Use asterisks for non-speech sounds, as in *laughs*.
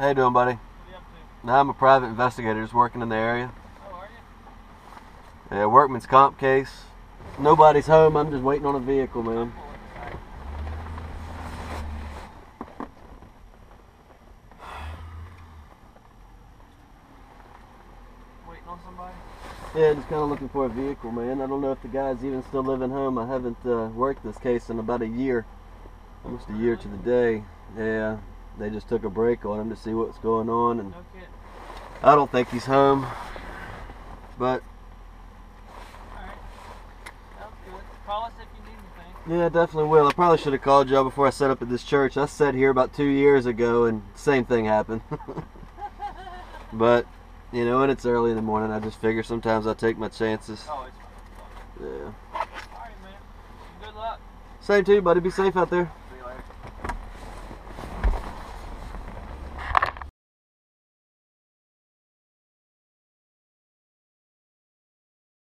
How you doing, buddy? Now I'm a private investigator, just working in the area. Oh, are you? Yeah, workman's comp case. Nobody's home. I'm just waiting on a vehicle, man. Waiting on somebody? Yeah, just kind of looking for a vehicle, man. I don't know if the guy's even still living home. I haven't uh, worked this case in about a year, almost a year to the day. Yeah, they just took a break on him to see what's going on, and kid. I don't think he's home. But Alright. Sounds good. Call us if you need anything. yeah, definitely will. I probably should have called y'all before I set up at this church. I sat here about two years ago, and same thing happened. *laughs* but you know, when it's early in the morning, I just figure sometimes I take my chances. Oh. Yeah. Alright, man. Good luck. Same to you, buddy. Be safe out there.